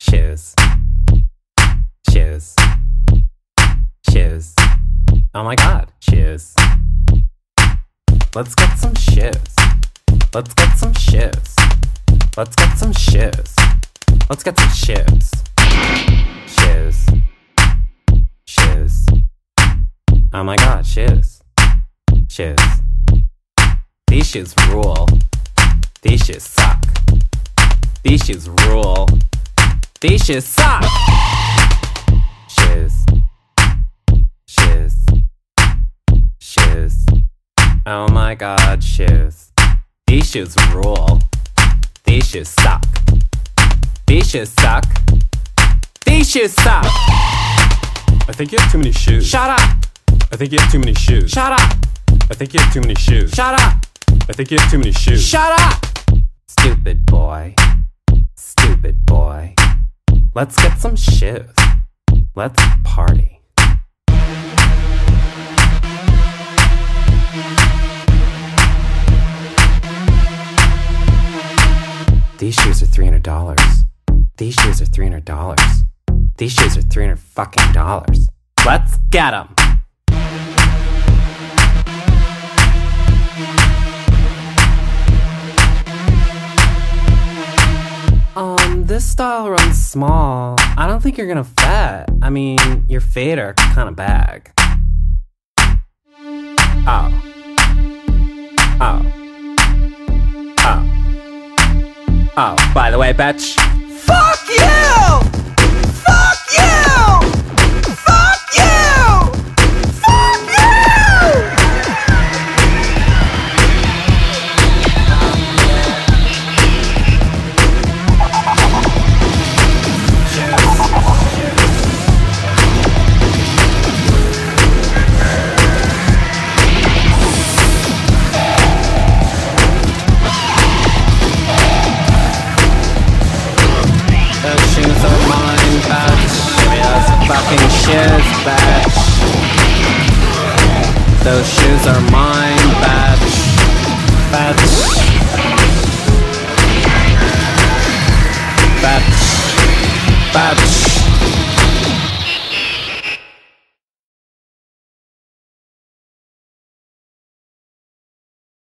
Shoes. Shoes. Shoes. Oh my god, shoes. Let's get some shoes. Let's get some shoes. Let's get some shoes. Let's get some shoes. Shoes. Oh my god, shoes. Shoes. These shoes rule. These shoes suck. These shoes rule. These shoes suck! Shoes. Shoes. Shoes. Oh my god, shoes. These shoes rule. These shoes suck. These shoes suck. These shoes suck! I think you have too many shoes. Shut up! I think you have too many shoes. Shut up! I think you have too many shoes. Shut up! I think you have too many shoes. Shut up! Stupid boy. Stupid boy. Let's get some shoes. Let's party. These shoes are $300. These shoes are $300. These shoes are 300 fucking dollars. Let's get them. This style runs small. I don't think you're gonna fit. I mean, your fade are kind of bag. Oh. Oh. Oh. Oh, by the way, bitch. Fuck you! Fucking shoes, bitch. Those shoes are mine, bitch. Bitch.